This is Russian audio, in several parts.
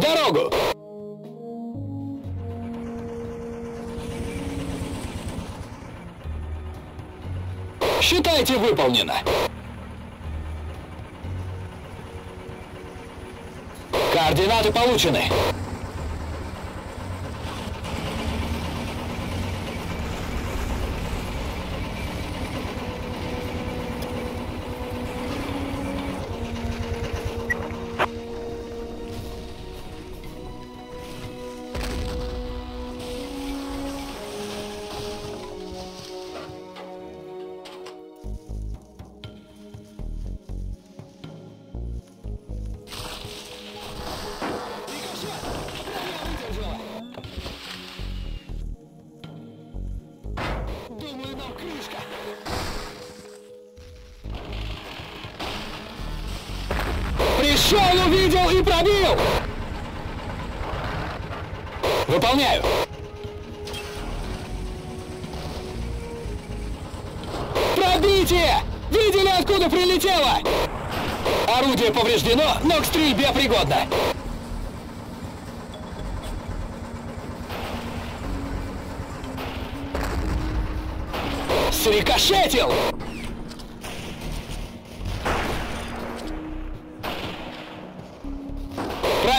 Дорогу! Считайте выполнено. Координаты получены. Пришел, увидел и пробил! Выполняю. Пробитие! Видели, откуда прилетело? Орудие повреждено, но к стрельбе пригодно. Срикошетил!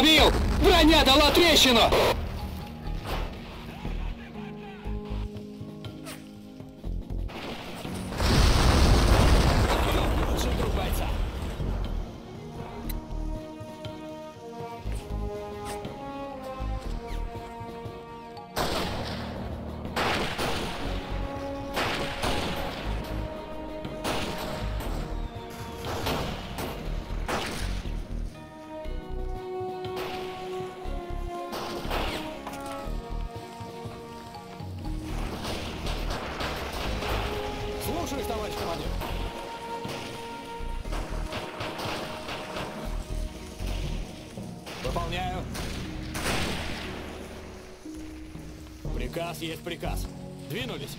Пробил! Броня дала трещину! Приказ есть приказ. Двинулись.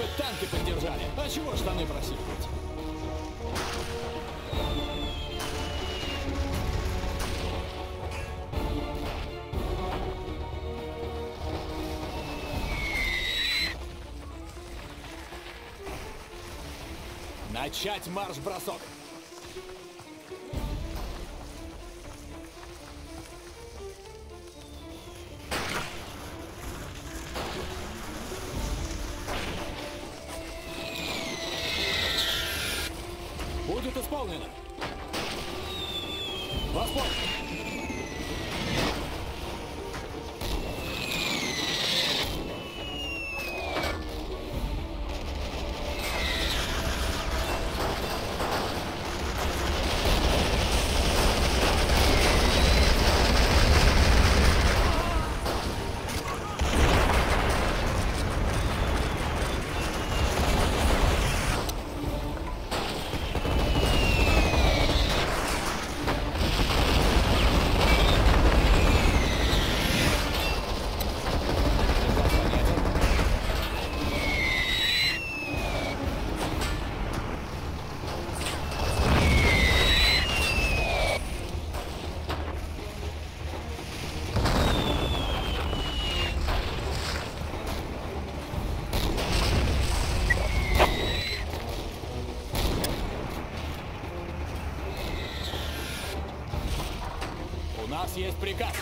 Хоть танки поддержали. А чего штаны просиживать? Начать марш-бросок. приказ.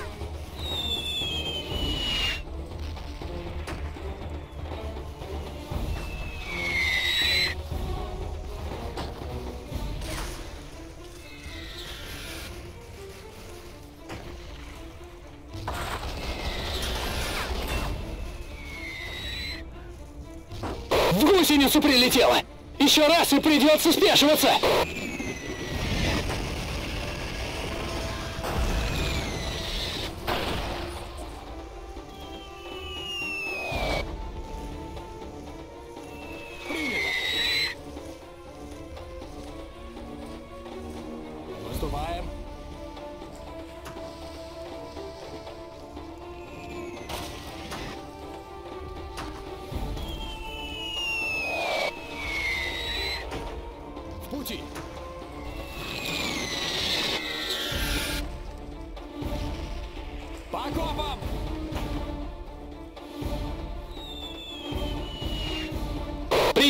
В гусеницу прилетела! Еще раз и придется спешиваться!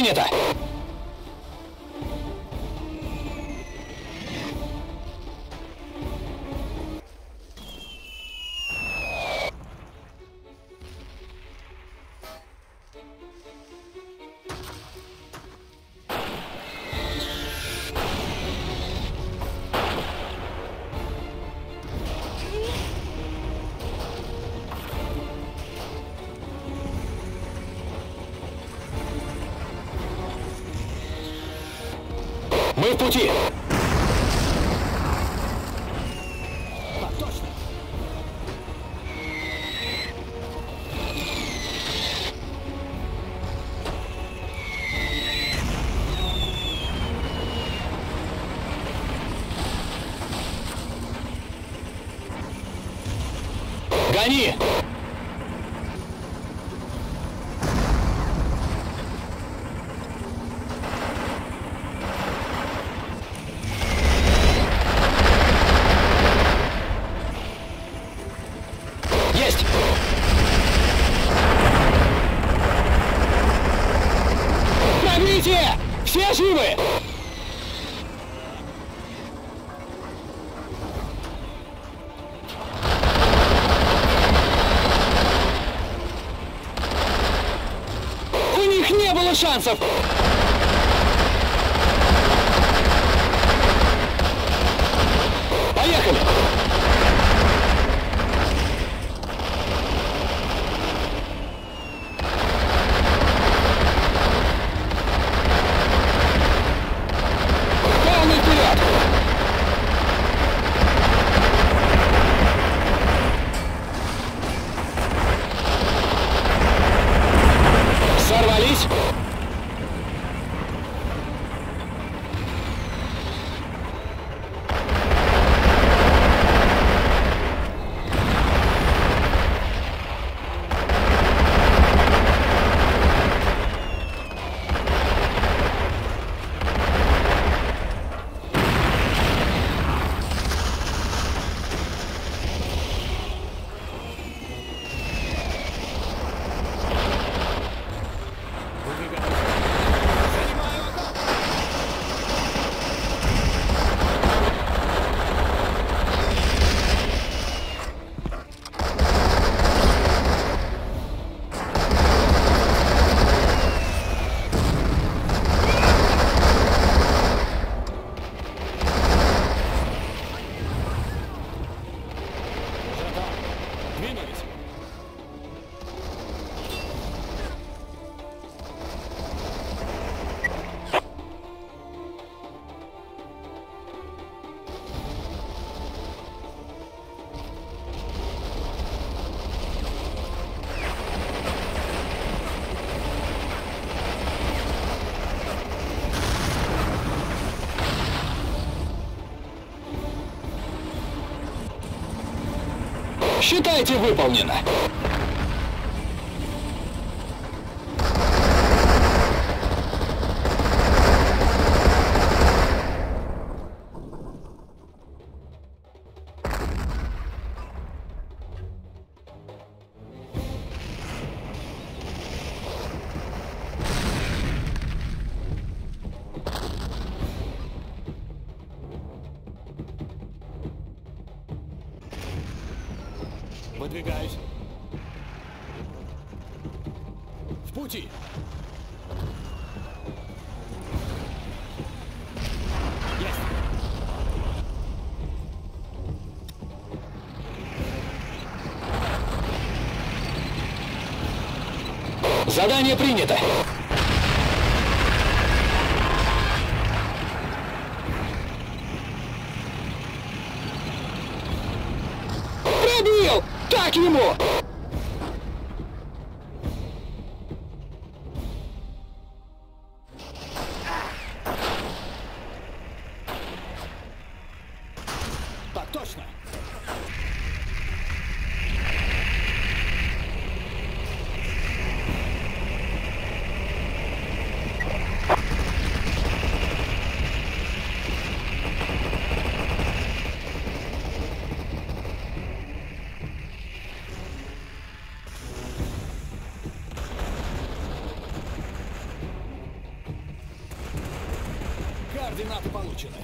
Принято! Мы в пути! Гони! Есть! Пробитие! Все живы! У них не было шансов! Поехали! Считайте выполнено. Выдвигаюсь. В пути. Есть. Задание принято. Понял? Так ему! Координаты получены.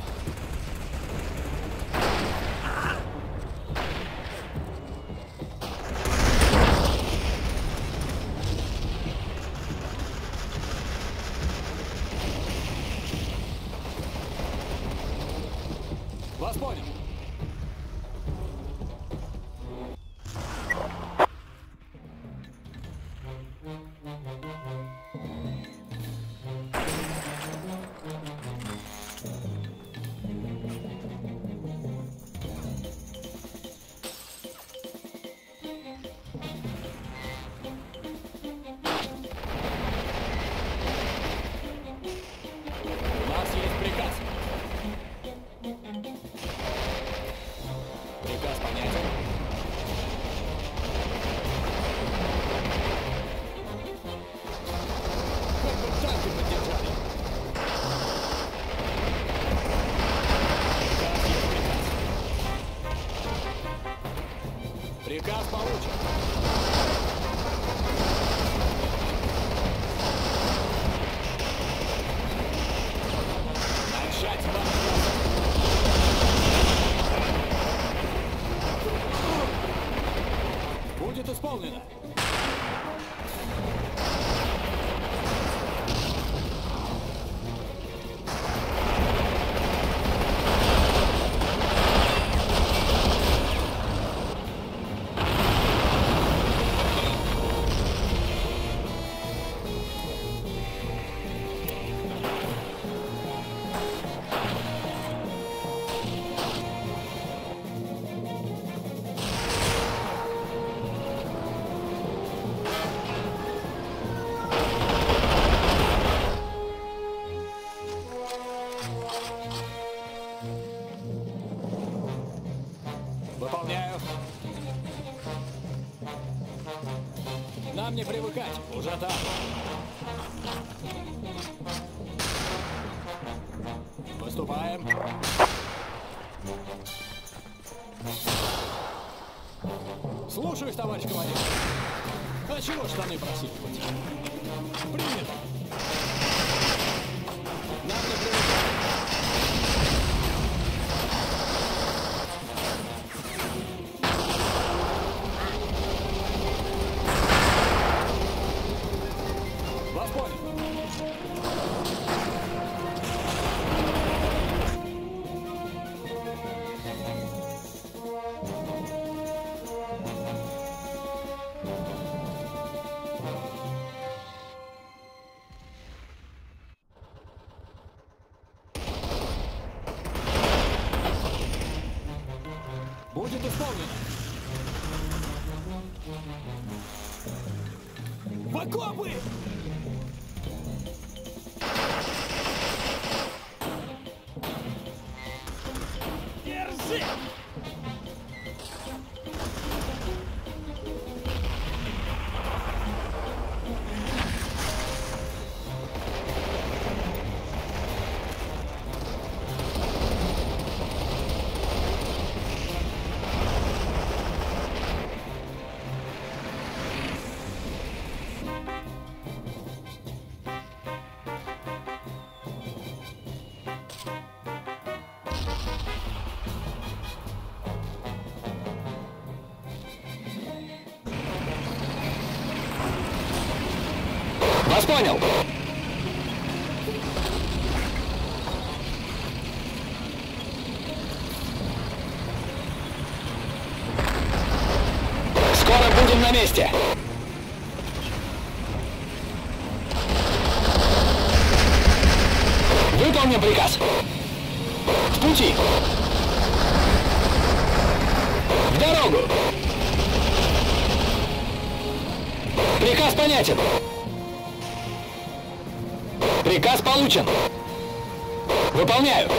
Нам не привыкать. Уже там. Выступаем. Слушаюсь, товарищ командир. А чего штаны просиживать? Принято. Будет исполнено. Понял. Скоро будем на месте. Выполним приказ. В пути. В дорогу. Приказ понятен. Приказ получен. Выполняю.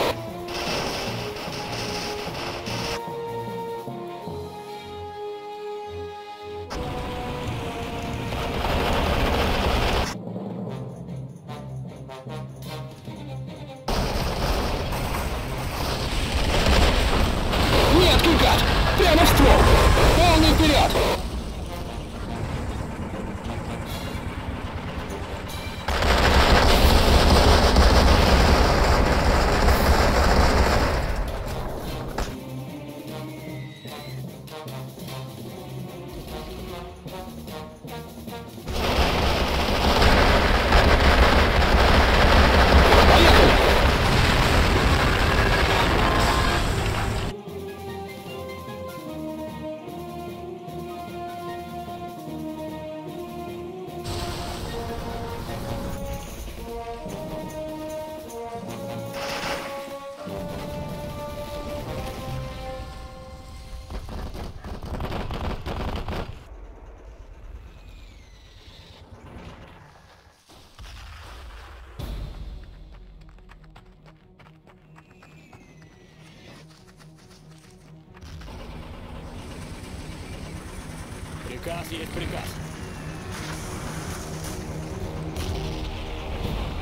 Приказ есть приказ.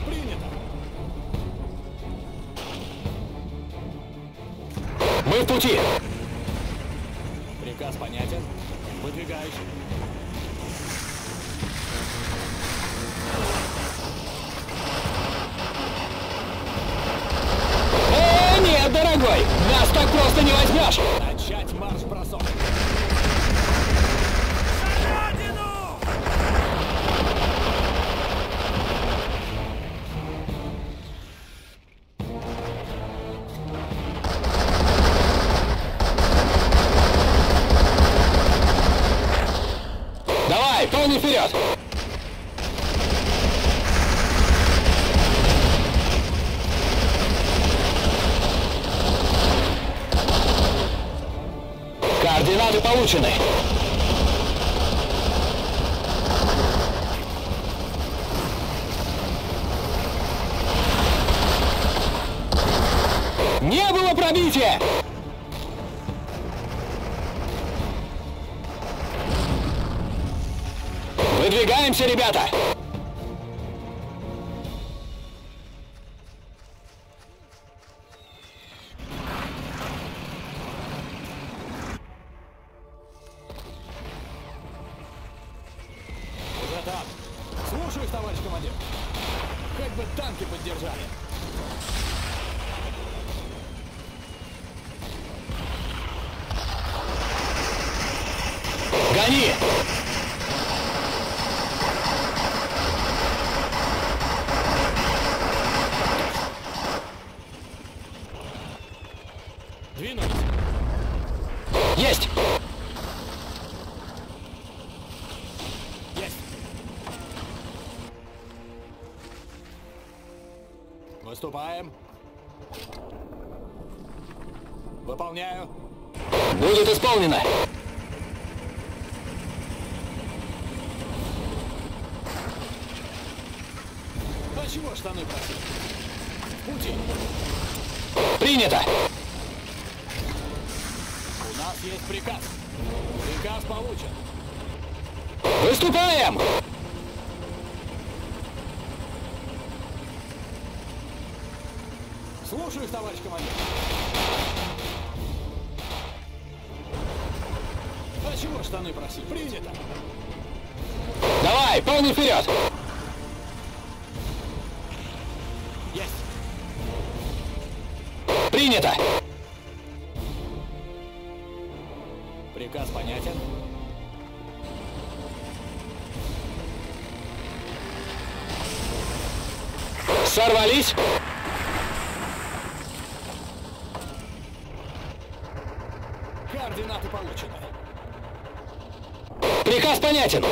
Принято. Мы в пути! Приказ понятен. Выдвигаюсь. О, нет, дорогой! Нас так просто не возьмешь! Получены. Не было пробития! Выдвигаемся, ребята! Двинулись. Есть! Есть. Выступаем. Выполняю. Будет исполнено! А чего штаны просить? В пути. Принято! Есть приказ. Приказ получен. Выступаем! Слушаюсь, товарищ командир. А чего штаны просить? Принято. Давай, полный вперед! Есть. Принято! Понятен. Сорвались! Координаты получены. Приказ понятен!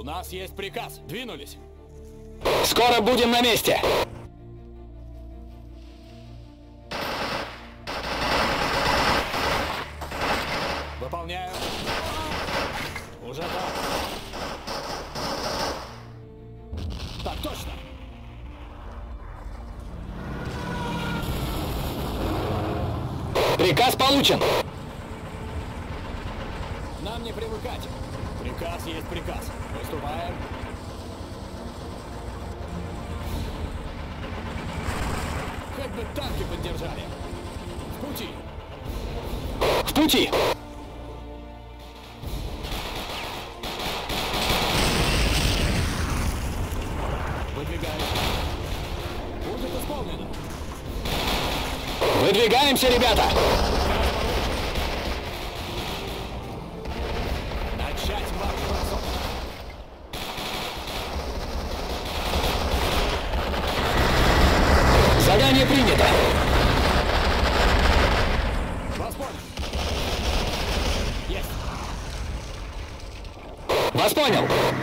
У нас есть приказ. Двинулись. Скоро будем на месте. Бы танки поддержали. В пути. В пути. Выдвигаем. Будет исполнено. Выдвигаемся, ребята. final.